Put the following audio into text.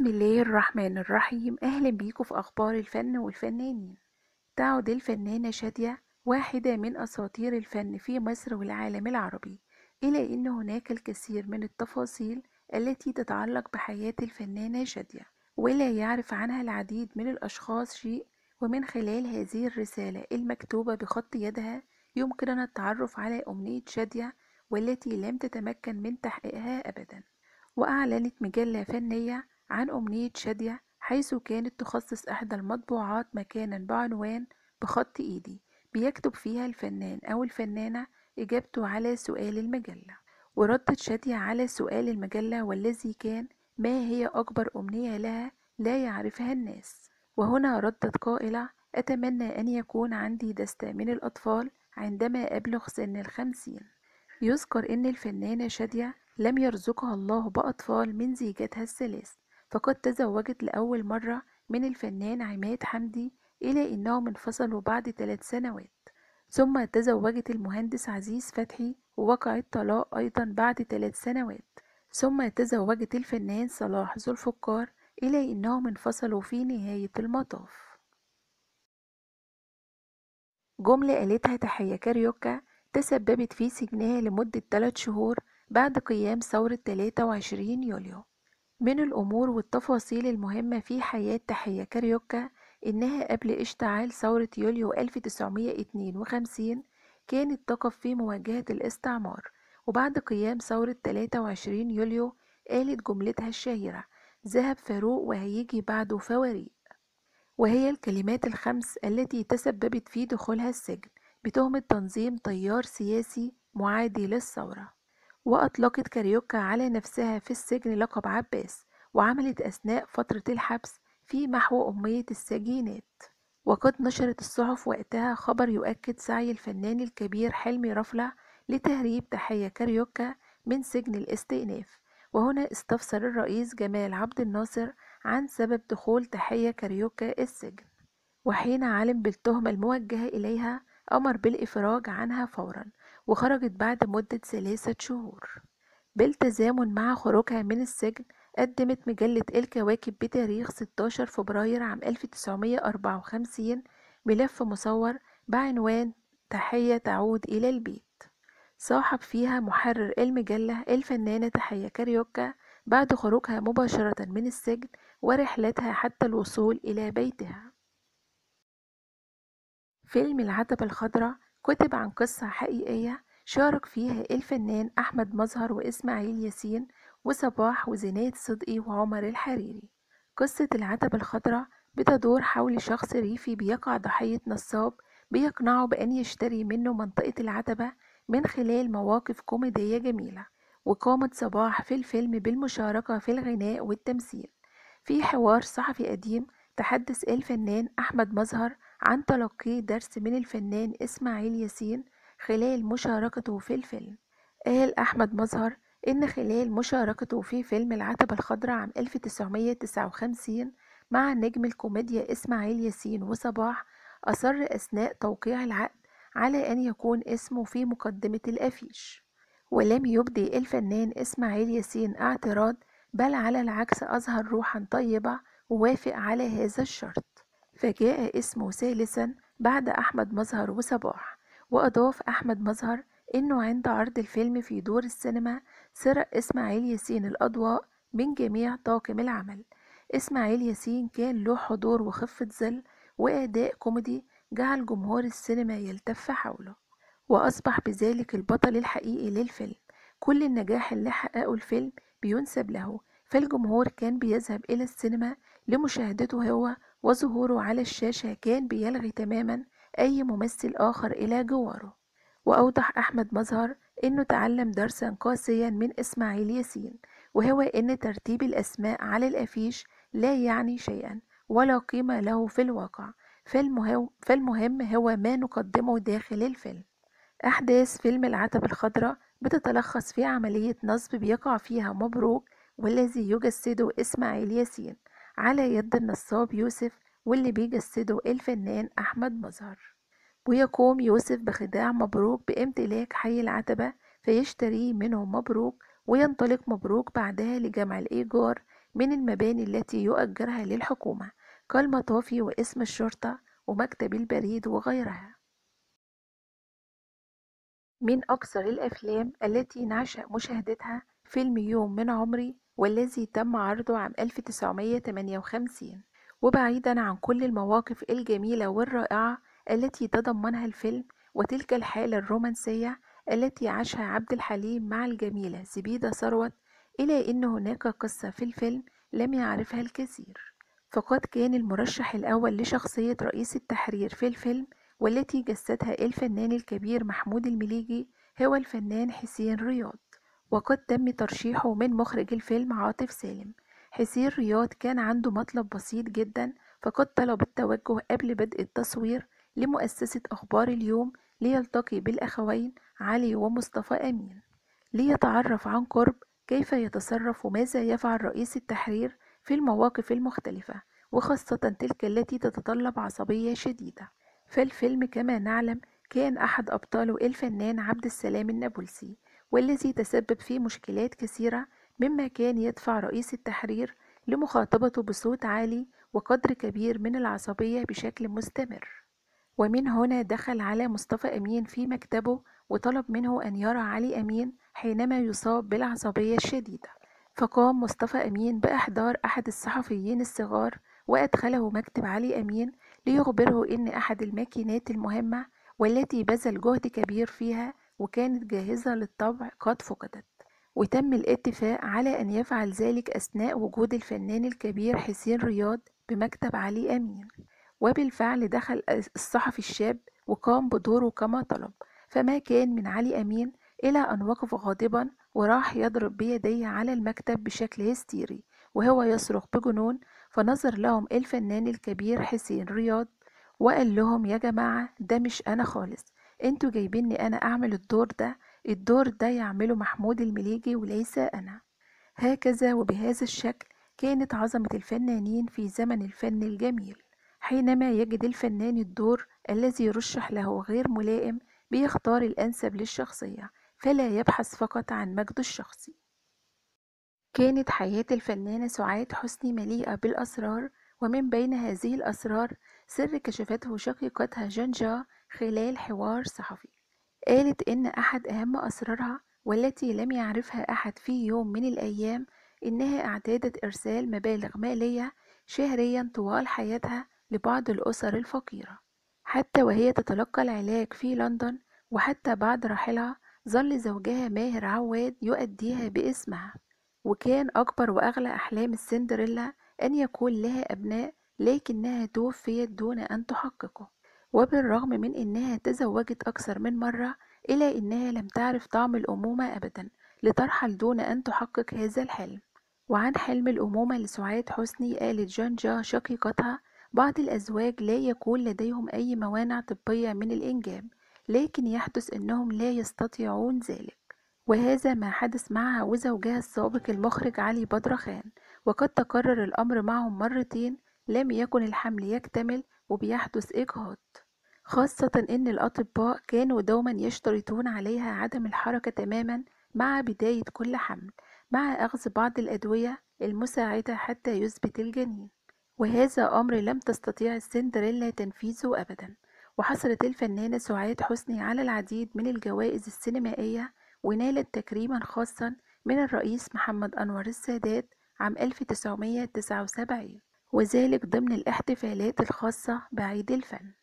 بسم الله الرحمن الرحيم. أهلا بيكم في أخبار الفن والفنانين. تعد الفنانة شادية واحدة من أساطير الفن في مصر والعالم العربي. إلى أن هناك الكثير من التفاصيل التي تتعلق بحياة الفنانة شادية ولا يعرف عنها العديد من الأشخاص شيء. ومن خلال هذه الرسالة المكتوبة بخط يدها يمكننا التعرف على أمنية شادية والتي لم تتمكن من تحقيقها أبدا. وأعلنت مجلة فنية عن أمنية شادية حيث كانت تخصص إحدى المطبوعات مكانا بعنوان بخط إيدي بيكتب فيها الفنان أو الفنانة إجابته على سؤال المجلة وردت شادية على سؤال المجلة والذي كان ما هي أكبر أمنية لها لا يعرفها الناس. وهنا ردت قائلة أتمنى أن يكون عندي دستة من الأطفال عندما أبلغ سن الخمسين. يذكر أن الفنانة شادية لم يرزقها الله بأطفال من زيجتها الثلاث. فقد تزوجت لأول مرة من الفنان عماد حمدي إلى أنهم انفصلوا بعد ثلاث سنوات. ثم تزوجت المهندس عزيز فتحي ووقع الطلاق أيضا بعد ثلاث سنوات. ثم تزوجت الفنان صلاح ذو الفقار إلى أنهم انفصلوا في نهاية المطاف. جملة قالتها تحية كاريوكا تسببت في سجنها لمدة 3 شهور بعد قيام ثورة 23 يوليو. من الأمور والتفاصيل المهمة في حياة تحية كاريوكا إنها قبل اشتعال ثورة يوليو 1952 كانت تقف في مواجهة الاستعمار وبعد قيام ثورة 23 يوليو قالت جملتها الشهيرة ذهب فاروق وهيجي بعده فواريق وهي الكلمات الخمس التي تسببت في دخولها السجن بتهمة تنظيم تيار سياسي معادي للثورة. وأطلقت كاريوكا على نفسها في السجن لقب عباس وعملت أثناء فترة الحبس في محو أمية السجينات. وقد نشرت الصحف وقتها خبر يؤكد سعي الفنان الكبير حلمي رفلة لتهريب تحية كاريوكا من سجن الاستئناف. وهنا استفسر الرئيس جمال عبد الناصر عن سبب دخول تحية كاريوكا السجن. وحين علم بالتهمة الموجهة إليها أمر بالإفراج عنها فورا. وخرجت بعد مدة ثلاثة شهور. بالتزامن مع خروجها من السجن قدمت مجلة الكواكب بتاريخ 16 فبراير عام 1954 ملف مصور بعنوان تحية تعود إلى البيت صاحب فيها محرر المجلة الفنانة تحية كاريوكا بعد خروجها مباشرة من السجن ورحلتها حتى الوصول إلى بيتها. فيلم العتبة الخضراء كتب عن قصة حقيقية شارك فيها الفنان أحمد مظهر وإسماعيل ياسين وصباح وزينات صدقي وعمر الحريري. قصة العتبة الخضراء بتدور حول شخص ريفي بيقع ضحية نصاب بيقنعه بأن يشتري منه منطقة العتبة من خلال مواقف كوميدية جميلة وقامت صباح في الفيلم بالمشاركة في الغناء والتمثيل. في حوار صحفي قديم تحدث الفنان أحمد مظهر عن تلقيه درس من الفنان إسماعيل ياسين خلال مشاركته في الفيلم. قال أحمد مظهر إن خلال مشاركته في فيلم العتبة الخضراء عام 1959 مع نجم الكوميديا إسماعيل ياسين وصباح أصر أثناء توقيع العقد على أن يكون اسمه في مقدمة الأفيش. ولم يبدي الفنان إسماعيل ياسين اعتراض بل على العكس أظهر روحا طيبة ووافق على هذا الشرط. فجاء اسمه ثالثا بعد أحمد مظهر وصباح وأضاف أحمد مظهر إنه عند عرض الفيلم في دور السينما سرق إسماعيل ياسين الأضواء من جميع طاقم العمل. إسماعيل ياسين كان له حضور وخفة ظل وأداء كوميدي جعل جمهور السينما يلتف حوله وأصبح بذلك البطل الحقيقي للفيلم. كل النجاح اللي حققه الفيلم بينسب له فالجمهور كان بيذهب إلى السينما لمشاهدته هو وظهوره على الشاشة كان بيلغي تماما أي ممثل آخر إلى جواره. وأوضح أحمد مظهر إنه تعلم درسا قاسيا من إسماعيل ياسين وهو إن ترتيب الأسماء على الأفيش لا يعني شيئا ولا قيمة له في الواقع فالمهم, هو ما نقدمه داخل الفيلم. أحداث فيلم العتبة الخضراء بتتلخص في عملية نصب بيقع فيها مبروك والذي يجسده إسماعيل ياسين على يد النصاب يوسف واللي بيجسده الفنان أحمد مظهر ويقوم يوسف بخداع مبروك بامتلاك حي العتبة فيشتريه منه مبروك وينطلق مبروك بعدها لجمع الإيجار من المباني التي يؤجرها للحكومة كالمطافي واسم الشرطة ومكتب البريد وغيرها. من أكثر الأفلام التي نعشق مشاهدتها فيلم يوم من عمري والذي تم عرضه عام 1958 وبعيدا عن كل المواقف الجميلة والرائعة التي تضمنها الفيلم وتلك الحالة الرومانسية التي عاشها عبد الحليم مع الجميلة زبيدة ثروت إلى أن هناك قصة في الفيلم لم يعرفها الكثير. فقد كان المرشح الأول لشخصية رئيس التحرير في الفيلم والتي جسدها الفنان الكبير محمود المليجي هو الفنان حسين رياض. وقد تم ترشيحه من مخرج الفيلم عاطف سالم. حسين رياض كان عنده مطلب بسيط جدا فقد طلب التوجه قبل بدء التصوير لمؤسسة أخبار اليوم ليلتقي بالأخوين علي ومصطفى أمين. ليتعرف عن قرب كيف يتصرف وماذا يفعل رئيس التحرير في المواقف المختلفة وخاصة تلك التي تتطلب عصبية شديدة. فالفيلم كما نعلم كان أحد أبطاله الفنان عبد السلام النابلسي والذي تسبب في مشكلات كثيرة مما كان يدفع رئيس التحرير لمخاطبته بصوت عالي وقدر كبير من العصبية بشكل مستمر. ومن هنا دخل على مصطفى أمين في مكتبه وطلب منه أن يرى علي أمين حينما يصاب بالعصبية الشديدة. فقام مصطفى أمين بإحضار أحد الصحفيين الصغار وأدخله مكتب علي أمين ليخبره إن أحد الماكينات المهمة والتي بذل جهد كبير فيها وكانت جاهزة للطبع قد فقدت وتم الاتفاق على أن يفعل ذلك أثناء وجود الفنان الكبير حسين رياض بمكتب علي أمين. وبالفعل دخل الصحفي الشاب وقام بدوره كما طلب فما كان من علي أمين إلى أن وقف غاضبا وراح يضرب بيديه على المكتب بشكل هستيري وهو يصرخ بجنون فنظر لهم الفنان الكبير حسين رياض وقال لهم يا جماعة ده مش أنا خالص أنتوا جايبيني أنا أعمل الدور ده الدور ده يعمله محمود المليجي وليس أنا. هكذا وبهذا الشكل كانت عظمة الفنانين في زمن الفن الجميل. حينما يجد الفنان الدور الذي يرشح له غير ملائم بيختار الأنسب للشخصية فلا يبحث فقط عن مجده الشخصي. كانت حياة الفنانة سعاد حسني مليئة بالأسرار ومن بين هذه الأسرار سر كشفته شقيقتها جنجا خلال حوار صحفي. قالت إن أحد أهم أسرارها والتي لم يعرفها أحد في يوم من الأيام إنها اعتادت إرسال مبالغ مالية شهريا طوال حياتها لبعض الأسر الفقيرة. حتى وهي تتلقى العلاج في لندن وحتى بعد رحلها ظل زوجها ماهر عواد يؤديها باسمها. وكان أكبر وأغلى أحلام السندريلا أن يكون لها أبناء لكنها توفيت دون أن تحققه. وبالرغم من أنها تزوجت أكثر من مرة إلا أنها لم تعرف طعم الأمومة أبدا لترحل دون أن تحقق هذا الحلم. وعن حلم الأمومة لسعاد حسني قالت جون جا شقيقتها بعض الأزواج لا يكون لديهم أي موانع طبية من الإنجاب لكن يحدث أنهم لا يستطيعون ذلك. وهذا ما حدث معها وزوجها السابق المخرج علي بدرخان. وقد تكرر الأمر معهم مرتين لم يكن الحمل يكتمل وبيحدث إجهاض. خاصة إن الأطباء كانوا دوما يشترطون عليها عدم الحركة تماما مع بداية كل حمل مع أخذ بعض الأدوية المساعدة حتى يثبت الجنين. وهذا أمر لم تستطيع السندريلا تنفيذه أبدا. وحصلت الفنانة سعاد حسني على العديد من الجوائز السينمائية ونالت تكريما خاصا من الرئيس محمد أنور السادات عام 1979 وذلك ضمن الاحتفالات الخاصة بعيد الفن.